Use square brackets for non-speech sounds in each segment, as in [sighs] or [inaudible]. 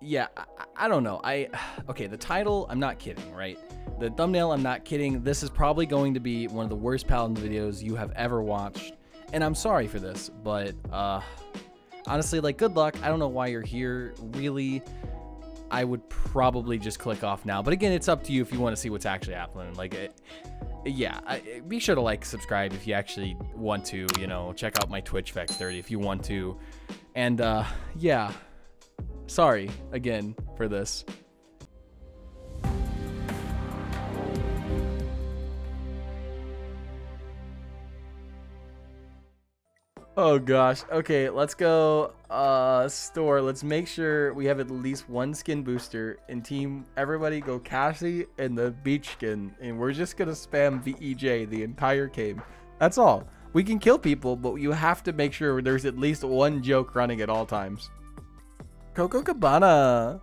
yeah, I, I don't know. I [sighs] okay, the title, I'm not kidding, right? The thumbnail, I'm not kidding. This is probably going to be one of the worst Paladin videos you have ever watched, and I'm sorry for this, but uh, honestly, like, good luck. I don't know why you're here, really. I would probably just click off now. But again, it's up to you if you want to see what's actually happening. Like, it, yeah, I, be sure to like, subscribe if you actually want to. You know, check out my Twitch Vex30 if you want to. And uh, yeah, sorry again for this. Oh gosh. Okay, let's go uh store. Let's make sure we have at least one skin booster and team everybody go Cassie and the beach skin and we're just going to spam VEJ the entire game. That's all. We can kill people, but you have to make sure there's at least one joke running at all times. Copacabana.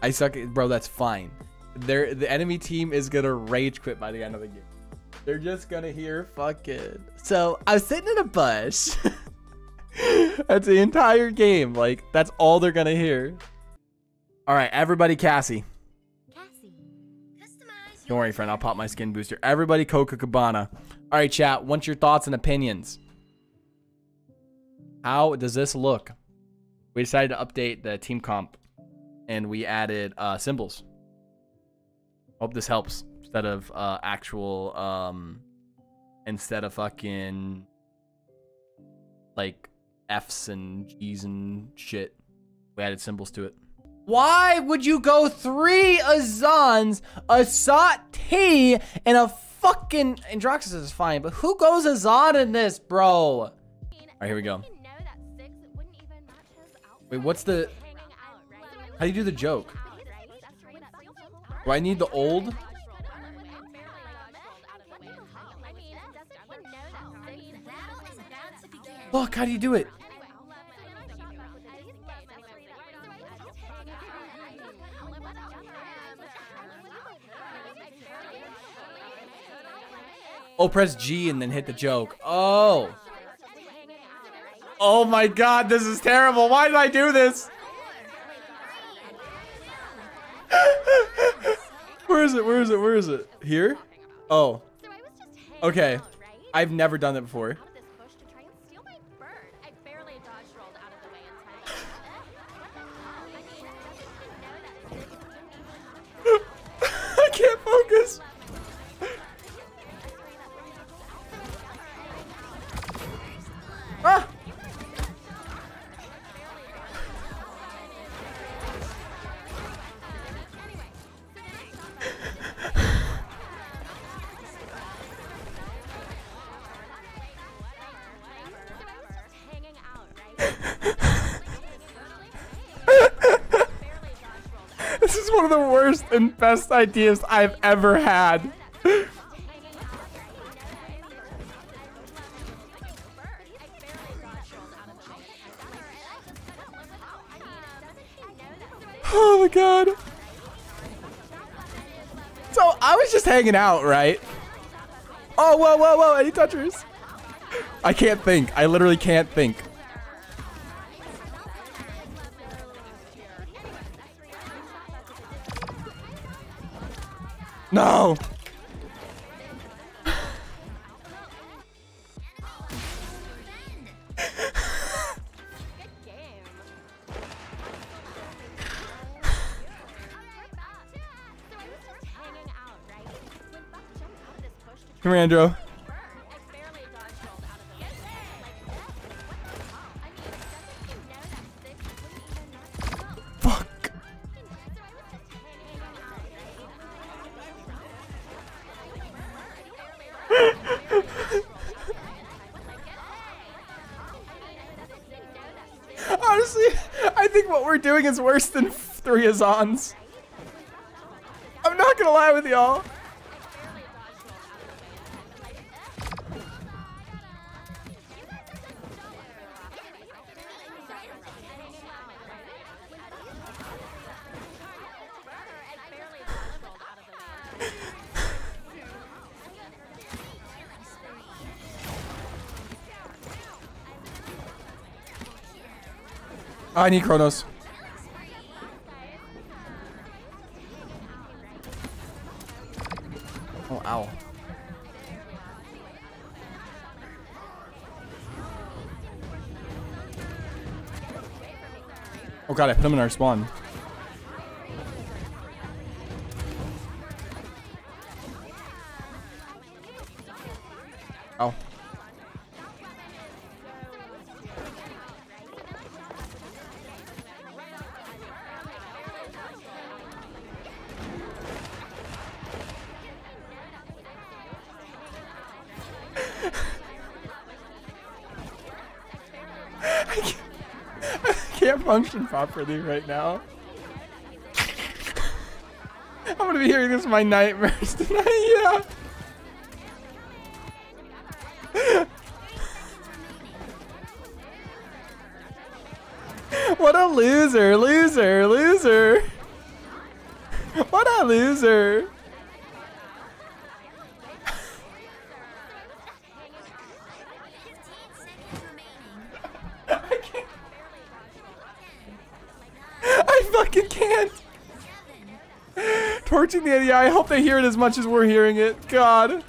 I suck it, bro, that's fine. There the enemy team is going to rage quit by the end of the game. They're just gonna hear fucking. So I was sitting in a bush. [laughs] that's the entire game. Like that's all they're gonna hear. All right, everybody, Cassie. Cassie, customize Don't worry, friend. I'll pop my skin booster. Everybody, Copacabana. All right, chat. What's your thoughts and opinions? How does this look? We decided to update the team comp, and we added uh, symbols. Hope this helps instead of uh, actual um, instead of fucking like F's and G's and shit. We added symbols to it. Why would you go three Azaans, a T, and a fucking Androxus is fine, but who goes Azaan in this, bro? All right, here we go. Wait, what's the? How do you do the joke? Do I need the old? Fuck, how do you do it? Oh, press G and then hit the joke. Oh. Oh my god, this is terrible. Why did I do this? [laughs] Where is it? Where is it? Where is it? Here? Oh. Okay. I've never done that before. This is one of the worst and best ideas I've ever had. Oh my god. So I was just hanging out, right? Oh, whoa, whoa, whoa, any touchers? I can't think. I literally can't think. No. Come here, Andrew. We're doing is worse than three Azaans. I'm not gonna lie with y'all. I need Kronos. God, I put him in our spawn. Oh. Can't function properly right now. I'm gonna be hearing this in my nightmares [laughs] tonight, yeah. What a loser, loser, loser. What a loser. The NEI. I hope they hear it as much as we're hearing it. God.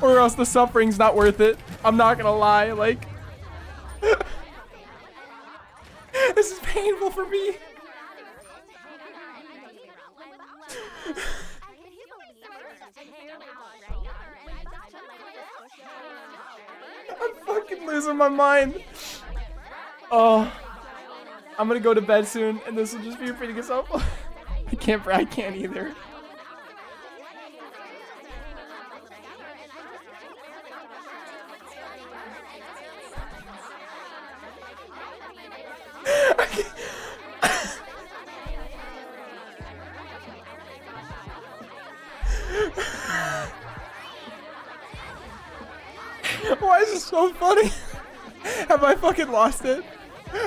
Or else the suffering's not worth it. I'm not gonna lie. Like. [laughs] this is painful for me. [laughs] I'm fucking losing my mind. Oh. I'm gonna go to bed soon, and this will just be a pretty good self. [laughs] I can't. I can't either. [laughs] Why is this so funny? [laughs] Have I fucking lost it?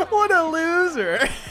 What a loser. [laughs]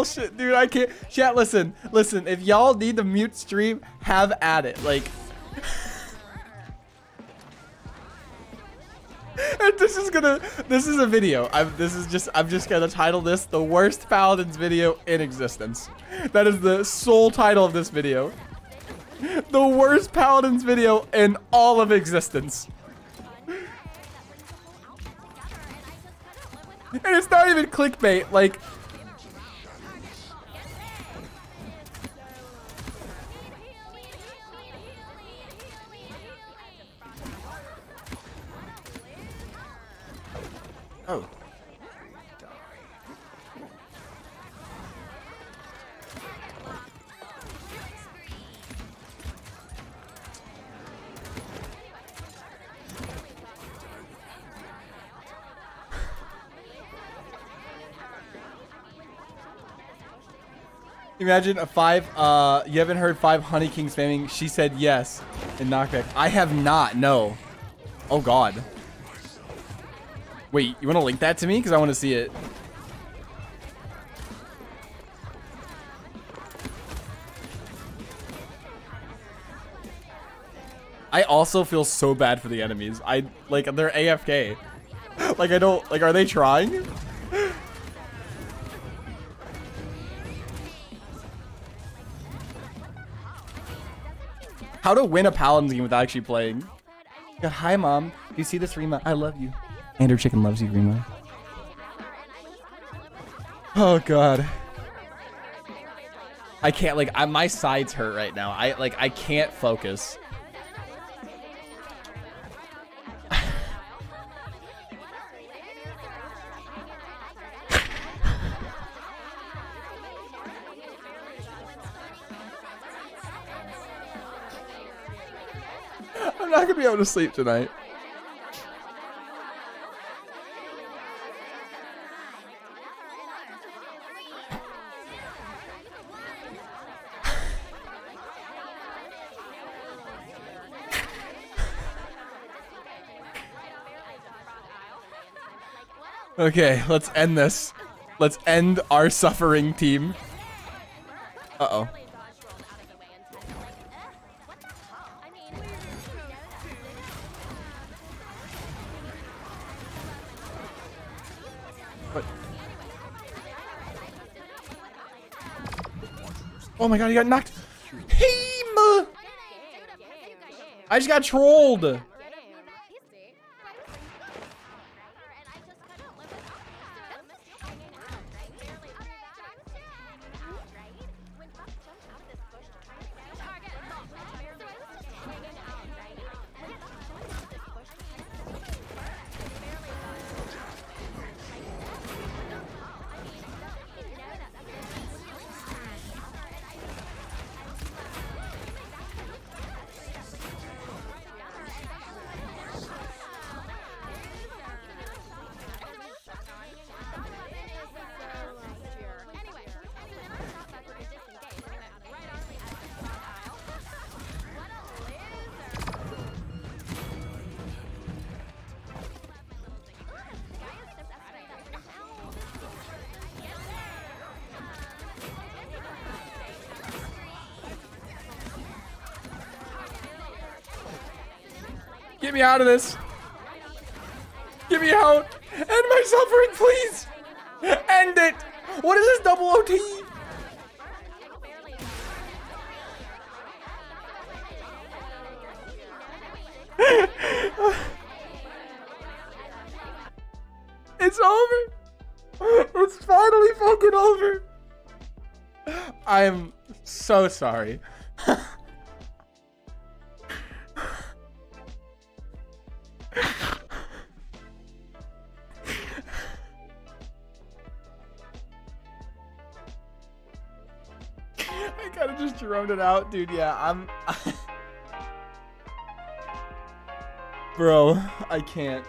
bullshit, dude. I can't. Chat, listen, listen. If y'all need to mute stream, have at it. Like, [laughs] this is gonna. This is a video. I'm. This is just. I'm just gonna title this the worst paladins video in existence. That is the sole title of this video. The worst paladins video in all of existence. And it's not even clickbait. Like. Imagine a five, uh, you haven't heard five Honey King spamming. She said yes in knockback. I have not, no. Oh god. Wait, you want to link that to me? Because I want to see it. I also feel so bad for the enemies. I, like, they're AFK. [laughs] like, I don't, like, are they trying? How to win a paladin game without actually playing. Hi, mom. Do you see this, Rima? I love you. And her chicken loves you, Rima. Oh god. I can't like I, my sides hurt right now. I like I can't focus. Be able to sleep tonight. Okay, let's end this. Let's end our suffering team. Uh Oh my god, he got knocked. Team! I just got trolled. Get me out of this. Get me out. End my suffering, please. End it. What is this double OT? [laughs] it's over. It's finally fucking over. I am so sorry. [laughs] it out, dude. Yeah, I'm. [laughs] Bro, I can't.